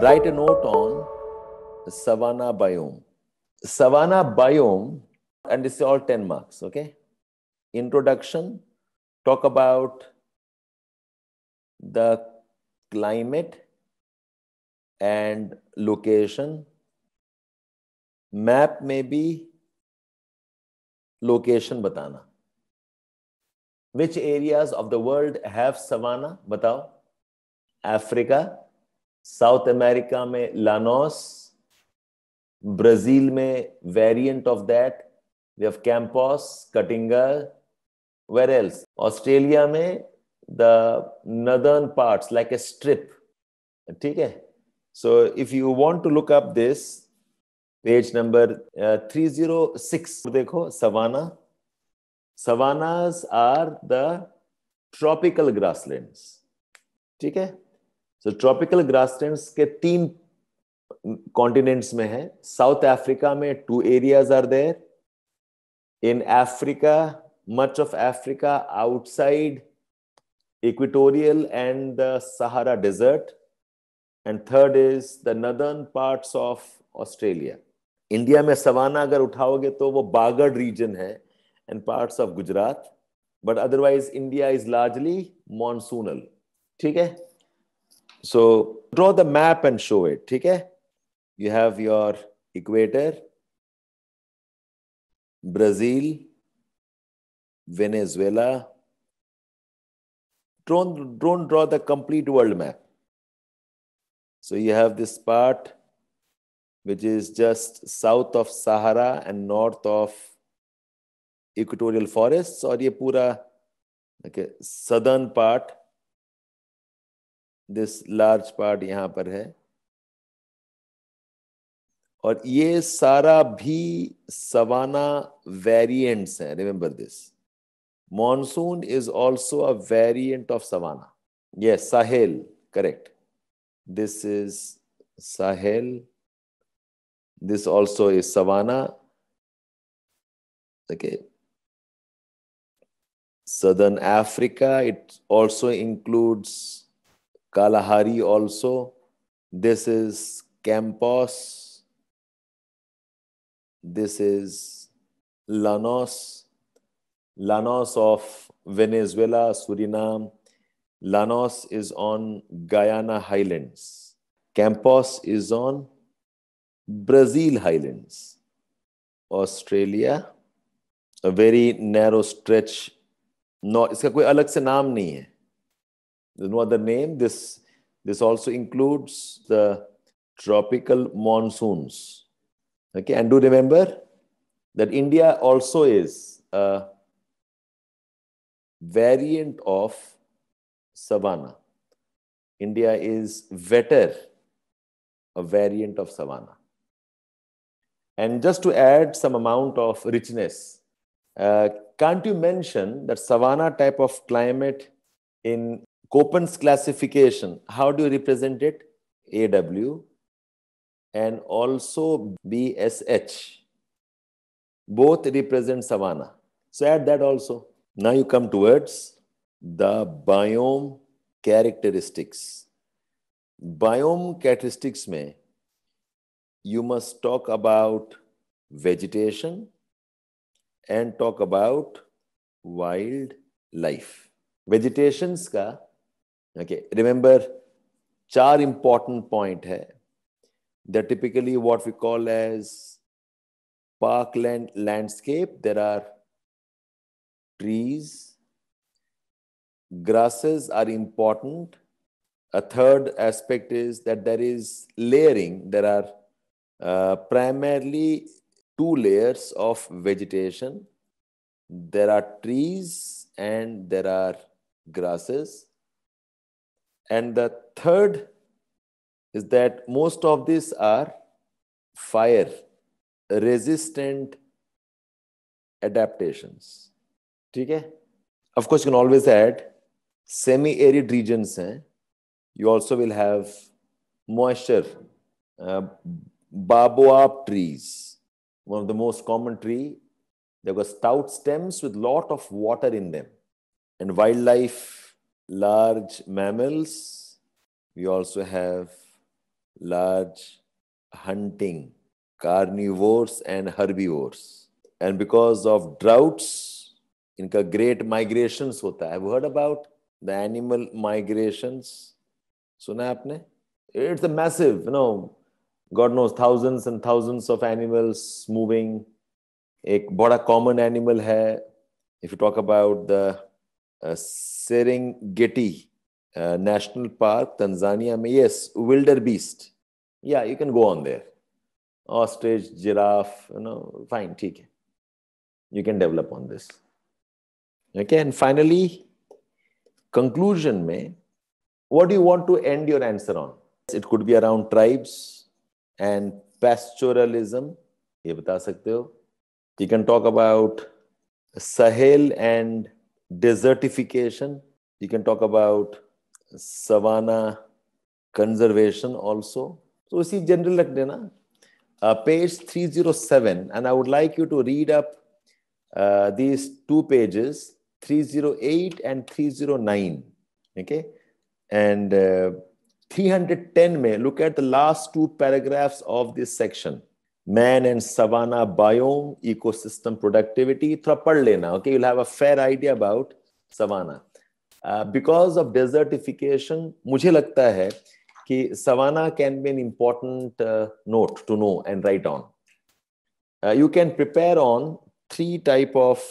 uh, write a note on the savanna biome. Savanna biome, and this is all 10 marks, okay? Introduction, talk about the climate and location. Map may be location batana. Which areas of the world have savanna? Batao. Africa, South America में llanos, Brazil में variant of that we have campos caatinga where else Australia में the northern parts like a strip ठीक है? So if you want to look up this page number three zero six देखो savanna savannas are the tropical grasslands ठीक है? सो tropical grasslands के तीन continents में है। साउथ अफ्रीका में two areas are there in Africa much of Africa outside equatorial and the Sahara desert and third is the northern parts of Australia India में savanna अगर उठाओगे तो वो बागड़ रीजन है and part of Gujarat but otherwise India is largely monsoonal ठीक है? So draw the map and show it. Okay? You have your equator, Brazil, Venezuela. Don't, don't draw the complete world map. So you have this part which is just south of Sahara and north of equatorial forests, or the pura okay, southern part this large part यहाँ पर है। और ये सारा भी savanna variants हैं remember this monsoon is also a variant of savanna ये Sahel correct this is Sahel this also is savanna okay southern Africa it also includes Kalahari also. This is Campos. This is Llanos. Llanos of Venezuela, Suriname. Llanos is on Guyana Highlands. Campos is on Brazil Highlands, a very narrow stretch. No, इसका कोई अलग से नाम नहीं है. There's no other name. This this also includes the tropical monsoons. Okay, and do remember that India also is a variant of savanna. India is wetter, a variant of savanna. And just to add some amount of richness, uh, can't you mention that savanna type of climate in Köppen's classification, how do you represent it? AW and also BSH. Both represent savanna. So add that also. Now you come towards the biome characteristics. Biome characteristics में you must talk about vegetation and talk about wild life. Vegetations ka, okay, remember, char important point hai. Typically what we call as parkland landscape. There are trees, grasses are important. A third aspect is that there is layering. There are uh, primarily two layers of vegetation. There are trees and there are grasses. And the third is that most of these are fire resistant adaptations. Of course, you can always add semi arid regions. You also will have moisture. Uh, baobab trees, one of the most common tree. They've got stout stems with lot of water in them. And wildlife, large mammals. We also have large hunting, carnivores and herbivores. And because of droughts, इनका great migrations होता है. Have you heard about the animal migrations? सुना है आपने? It's a massive, you know, God knows thousands and thousands of animals moving. एक बड़ा common animal है. If you talk about the uh, Serengeti uh, National Park, Tanzania, yes, wildebeest. Yeah, you can go on there. Ostrich, giraffe, you know, fine, ठीक You can develop on this. Okay, and finally, conclusion may, what do you want to end your answer on? It could be around tribes and pastoralism. हो. You can talk about Sahel and desertification, you can talk about savanna conservation also. So you see general like na, uh, page 307 and I would like you to read up uh, these two pages 308 and 309 okay? And uh, 310 may look at the last two paragraphs of this section. Man and savanna biome ecosystem productivity थोड़ा पढ़ लेना okay you have a fair idea about savanna because of desertification मुझे लगता है कि savanna can be an important note to know and right on you can prepare on three type of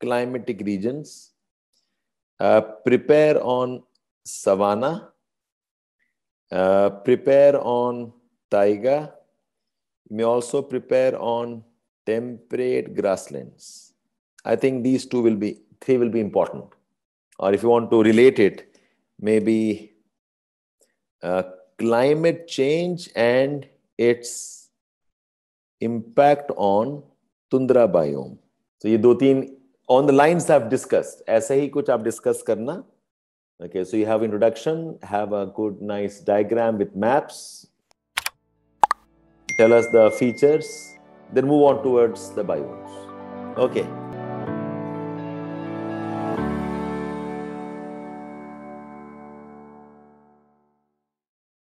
climatic region prepare on savanna prepare on taiga you may also prepare on temperate grasslands. I think these two will be, three will be important. Or if you want to relate it, maybe uh, climate change and its impact on tundra biome. So ये दो तीन on the lines I've discussed. ऐसे ही कुछ आप discuss करना. Okay, so you have introduction, have a good nice diagram with maps, tell us the features, then move on towards the biomes. Okay.